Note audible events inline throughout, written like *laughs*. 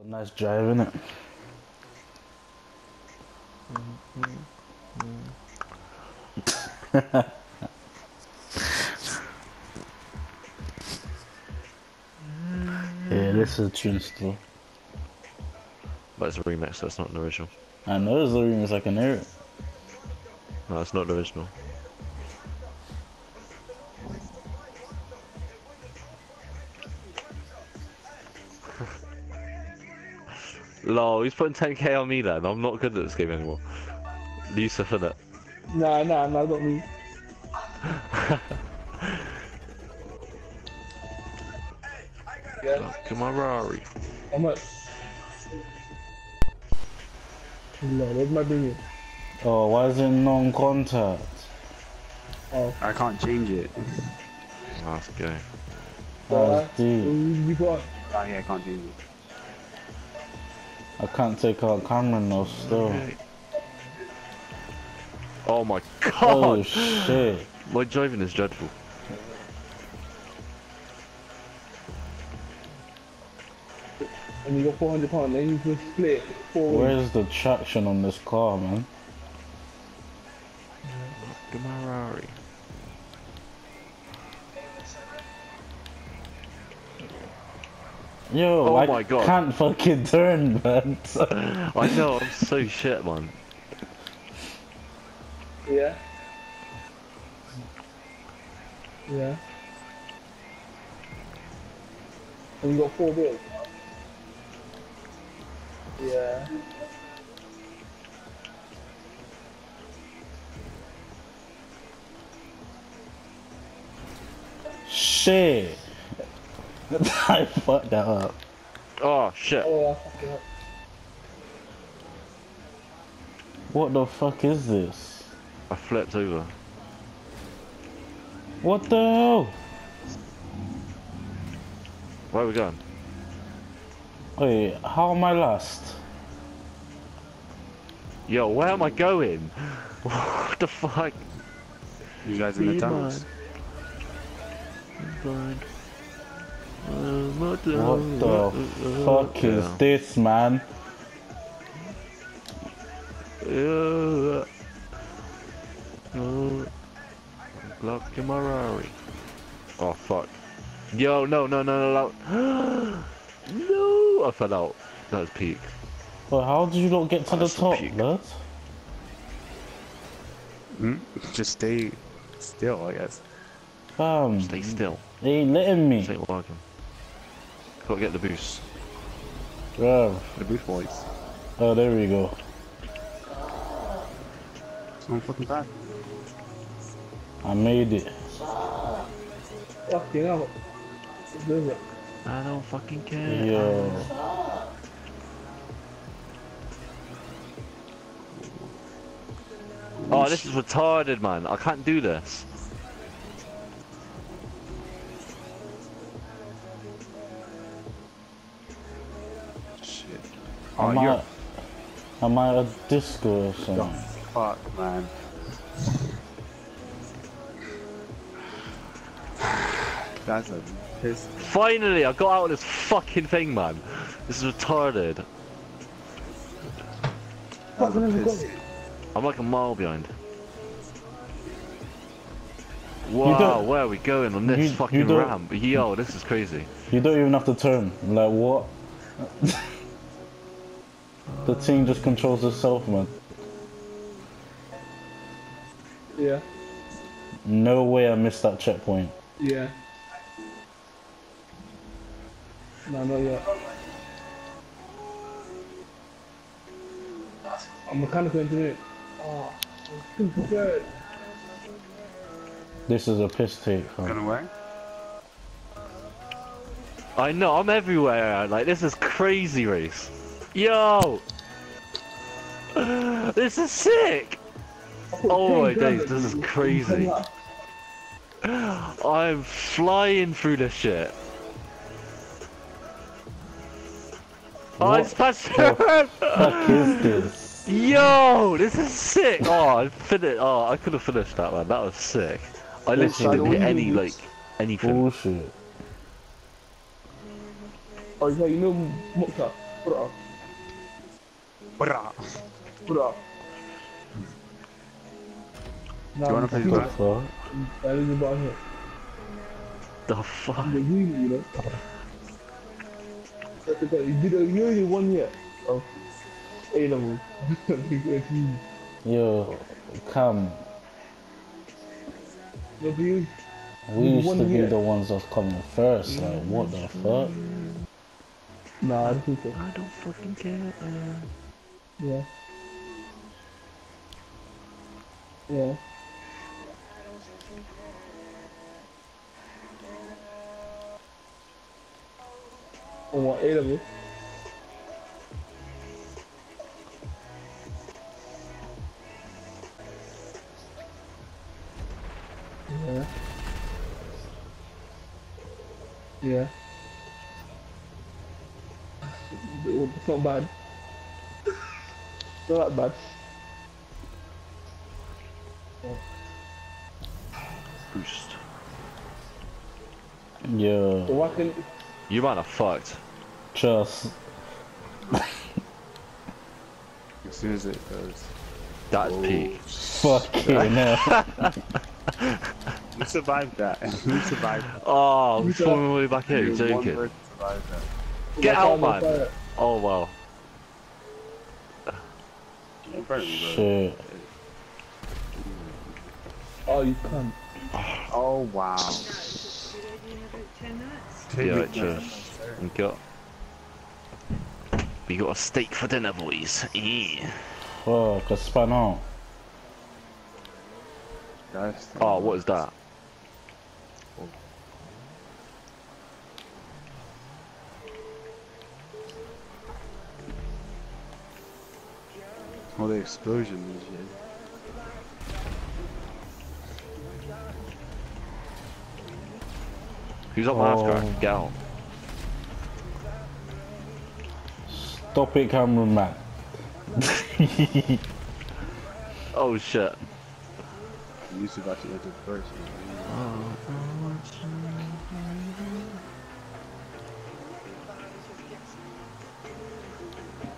A nice drive, isn't it? *laughs* yeah, this is a tune still. But it's a remix, that's not an original. I know it's the remix, I can hear it. No, it's not the original. Lol, he's putting 10k on me then. I'm not good at this game anymore. Yusuf, innit? Nah, nah, nah, not me. yeah, Look at my Rari. how much? No, where's my bringing? Oh, why is it non-contact? Oh, I can't change it. Let's go. Uh, That's deep. you got Oh yeah, I can't change it. I can't take out camera no still. Oh my god! Oh god! shit. My driving is dreadful. and you got 400 pounds, then you can split four ways. Where's the traction on this car, man? Yo, Oh I my God. can't fucking turn, man. *laughs* I know, I'm so shit, man. Yeah. Yeah. And you got four wheels. Yeah. shit. *laughs* I fucked that up. Oh shit. Oh, I fucked it up. What the fuck is this? I flipped over. What the hell? Where are we going? Wait, how am I last? Yo, where am I going? *laughs* What the fuck? You guys in the tunnels? What the fuck is this, man? Yeah. Uh, Block in my Oh fuck. Yo, no, no, no, no, no. *gasps* no! I fell out. That was peak. Well, how did you not get to the That's a top, puke. blood? Hmm? Just stay still, I guess. Fam, Stay still. They ain't letting me. Stay walking. Gotta get the boost. Bruv. The booth boys. Oh, there we go. I'm fucking back. I made it. Fucking hell. What is it? I don't fucking care. Yo. Oh, this is retarded, man. I can't do this. Oh, Am you're I, am I a disco or something? fuck, man. That's a piss. Finally, I got out of this fucking thing, man. This is retarded. That's a piss. I'm like a mile behind. Wow, where are we going on this you- you fucking don't- ramp? Yo, this is crazy. You don't even have to turn. Like, what? *laughs* the team just controls itself, man. Yeah. No way I missed that checkpoint. Yeah. No, not yet. I'm mechanical engineer. Oh, I'm super good. This is a piss take, fam. Gone away? I know, I'm everywhere. Like, this is crazy race. Yo! This is sick! *laughs* Oh my days, this is crazy. *gasps* I'm flying through this shit. Oh, What it's past fuck is *laughs* this? Yo, this is sick. Oh, I finished. Oh, I could have finished that man. That was sick. I This literally didn't is- hit any like anything. Bullshit. Oh, yeah, you know Mukta? Put it. Brah. Put it up. Do you wanna play I'm golf? Fuck. That is about it. The fuck? The wheel, you know. You did a you only one year of A level. Yo, come. No, you We used One to be year. the ones that's coming first. Like, what the fuck? Nah, I don't think so. I don't fucking care. Uh. Yeah. Yeah. On what A level? Yeah. Yeah. It's not bad. *laughs* Not that bad. Boost. Yo, So why can You man are fucked. just. As soon as it goes. That's oh, peak. Fucking *laughs* hell. Who survived that? *laughs* Who survived that? Oh, we're Who's falling all the way back here. You're joking. survived that. Get Why out, can't man. fire? Oh wow. In front of me, bro. Shit. Oh, you can't. Oh wow. Take Yeah, me right, sure. down. We got. We got a steak for dinner, boys. Yeah. Oh, Fuck, I spun out. That's Oh, what is that? Oh, the explosion and Who's up my ass, Oh. crack? Get out. Stop it, cameraman. *laughs* Oh shit. Yusuf actually entered first.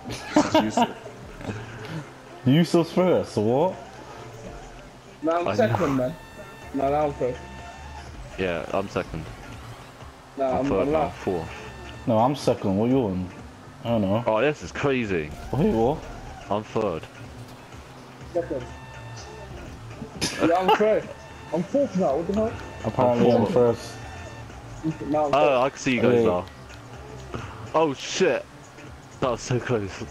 This is Yusuf. Yusuf's first, what? Now I'm I second, man. No, now I'm first. Yeah, I'm second. Nah, I'm I'm, third I'm now. Fourth. No, I'm second. What you on? I don't know. Oh, this is crazy. Wait, what? I'm third. Second. yeah, I'm third. I'm fourth now. What the hell? Apparently, I'm fourth. first. Now I'm Oh, first. I can see you guys Wait. now. Oh shit. That was so close.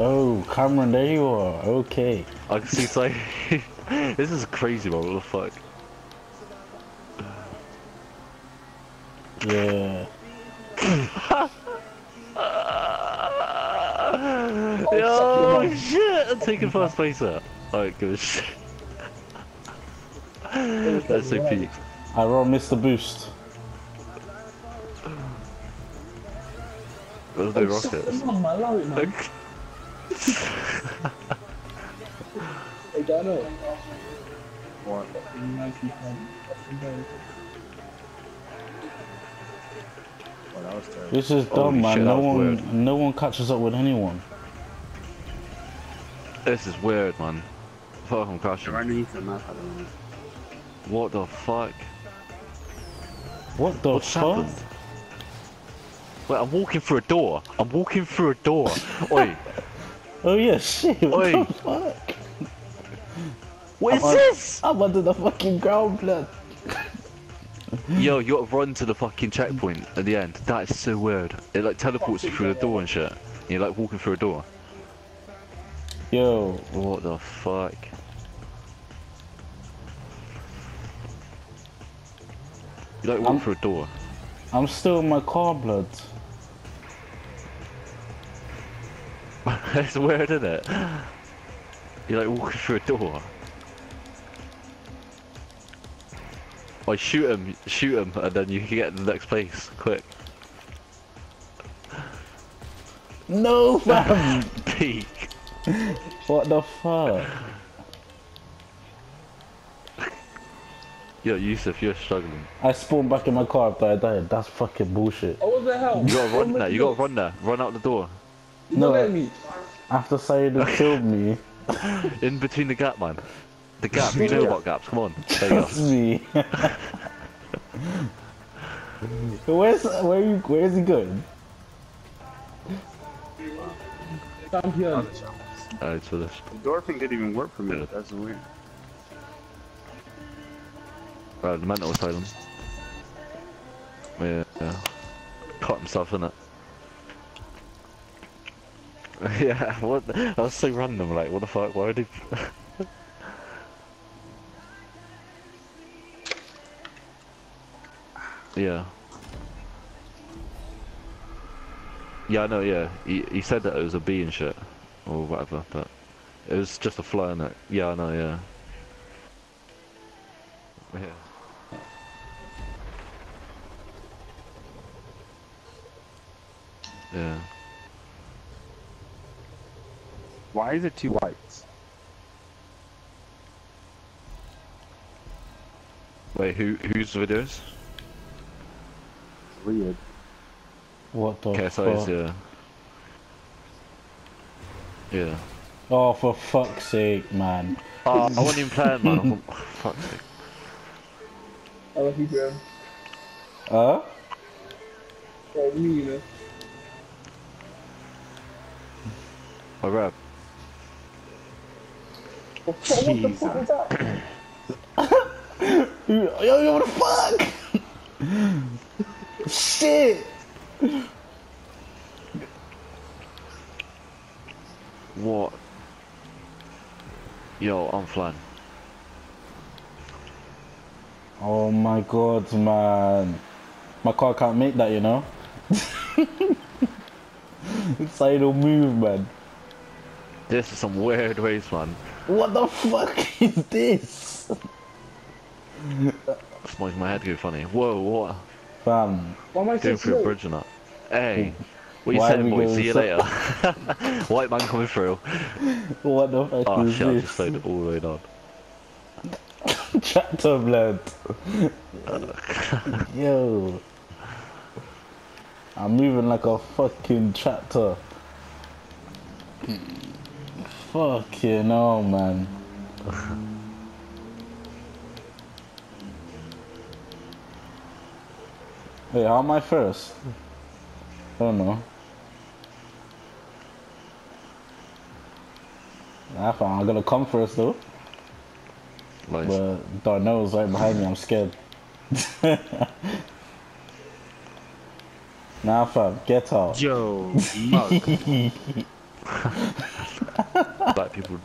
Oh, Cameron, there you are. Okay. I can see so. *laughs* this is a crazy, bro. What the fuck? Yeah. Oh, Yo, oh, shit! I'm taking first place there. Alright, oh, good shit. *laughs* That's so peak. I wrote Mr. Boost. There's no rockets. Come on, man. Allow it, man. Hey, Dano. What? Oh, that was. This is dumb, Holy man. shit, no one, weird. no one catches up with anyone. This is weird, man. Fuck, I'm crashing. They're underneath the map at the moment. What the fuck? What the What's fuck? happened? Wait, I'm walking through a door. I'm walking through a door. *laughs* Oi, Oh yeah, shit. What Oi. the fuck? what is I'm- this? I'm under the fucking ground, blood. Yo, you gotta run to the fucking checkpoint at the end. That is so weird. It like teleports you through the door and shit. You're like walking through a door. Yo, What the fuck? You like walk I'm- through a door. I'm still in my car, blood. *laughs* it's weird, isn't it? You're like walking through a door. I shoot him, shoot him, and then you can get to the next place quick. No, *laughs* fam. Peak. what the fuck? Yo, Yusuf, you're struggling. I spawned back in my car after I died. That's fucking bullshit. Oh, what the hell? You gotta run oh there. You gotta run there. Run out the door. Don't No, let I- me. After Saeed had killed me, *laughs* In between the gap, man. The gap. You know about gaps. Come on. There you go. that's me. where's where you where's he going? Champion. Alright, so this. The door thing didn't even work for me. Yeah. That's weird. Uh, the mental asylum. Yeah, yeah. Caught himself in it. *laughs* yeah, what? That was so random. Like, what the fuck? Why would he? *laughs* yeah. Yeah, I know. Yeah, he he said that it was a bee and shit, or whatever, but it was just a fly in it. Yeah, I know. Yeah. Yeah. Yeah. Why is it two whites? Wait, who whose videos? Weird. What the KSI's, fuck? yeah. Uh, yeah. Oh, for fuck's sake, man. Oh, I wasn't even playing, man. Oh, *laughs* fuck's sake. I love you, bro. Huh? Oh, me, you know. I grab. What, what the fuck was that? *coughs* Yo, yo, what the fuck? Shit! What? Yo, I'm flying. Oh my god, man. My car can't make that, you know? *laughs* it's like it'll move, man. This is some weird ways, man. What the fuck *laughs* is this? It's making my head go funny. Whoa, what? Fam, Why am I Going through a bridge or not? Hey, what you Why saying, we boy? going See you later. *laughs* White man coming through. what the fuck Oh is shit, I this? just slowed it all the way down. *laughs* Tractor blood. *laughs* Yo. I'm moving like a fucking tractor. Fucking hell, man. Wait, how am I first? I don't know. I found I'm gonna come first though. Nice. But Darnell's right behind me, I'm scared. *laughs* nah fam, get out. Yo, mug. *laughs* Black people.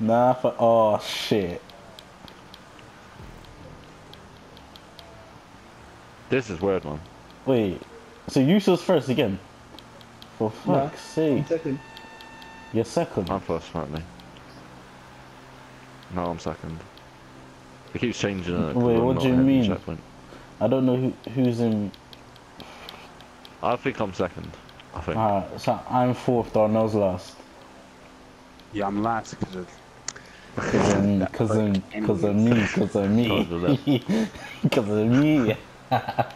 Nah fam, oh shit. This is weird, man. Wait, so Yusuf's first again? For Nah. fuck's sake, Second. you're second. I'm first, apparently. No, I'm second. It keeps changing it. 'cause Wait, what do you mean? checkpoint. I don't know who, who's in. I think I'm second. I think. Alright, so I'm fourth, Darnell's last. yeah, I'm last because of Cause of, cause of, cause of me, *laughs* cause of me. Cause of me. *laughs* *laughs* *laughs*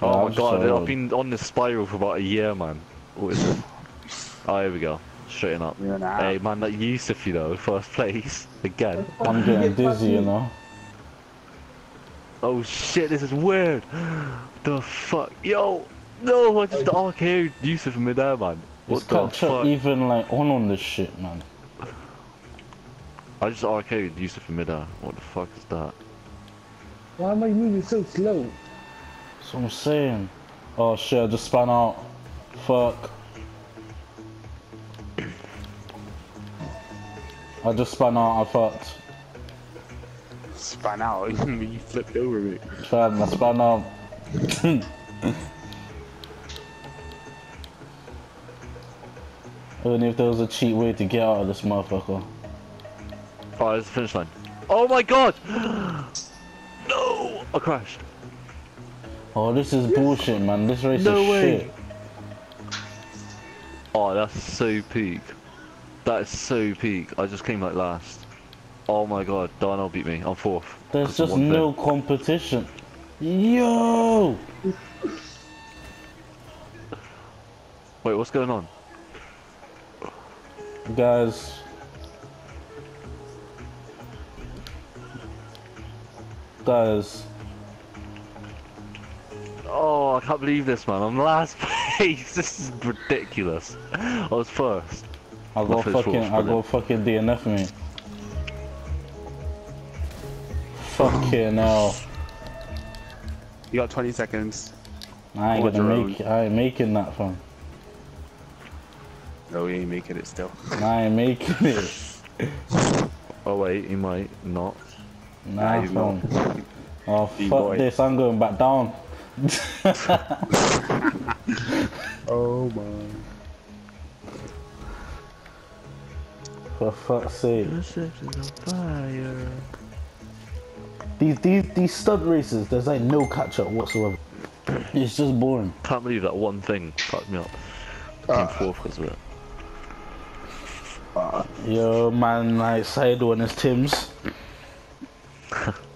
Oh my god, I've been on this spiral for about a year, man. What is it? Oh, here we go. Straighten up. Year and a half. Hey, man, that Yusuf, you know, first place. *laughs* Again. I'm getting dizzy, you know. Oh shit, this is weird. *gasps* The fuck? Yo! No, I just arcade Yusuf in midair, man. What It's the fuck? even like on on this shit, man. I just arcade Yusuf in midair. What the fuck is that? Why am I moving so slow? That's what I'm saying. Oh shit, I just spun out. Fuck. I just spun out, I fucked. Spun out. *laughs* you flipped over me. Fam, I spun out. Only if there was a cheat way to get out of this motherfucker. Oh, there's the finish line. Oh my god! *gasps* No! I crashed. Oh, this is bullshit, man. This race No is way. shit. Oh, that's so peak. That is so peak. I just came like last. Oh my god, Darnell beat me. I'm fourth. There's just no thing. competition. Yo! Wait, what's going on? Guys. Guys. Oh, I can't believe this, man. I'm last *laughs* place. This is ridiculous. I was first. I got Nothing's fucking, false, I brother. got fucking DNF me. Fucking hell. You got 20 seconds. I ain't Hold gonna make, I ain't making that fun. No, he ain't making it still. *laughs* I ain't making it. Oh wait, he might not. Nah, he's fam. not. Oh, fuck B-boy. this, I'm going back down. *laughs* Oh my. For fuck's sake. The ship is on fire. These, these, these stunt races, there's like no catch up whatsoever. It's just boring. Can't believe that one thing fucked me up. Ah. Came fourth because of it. Yo, man, like, side one is Tim's. *laughs*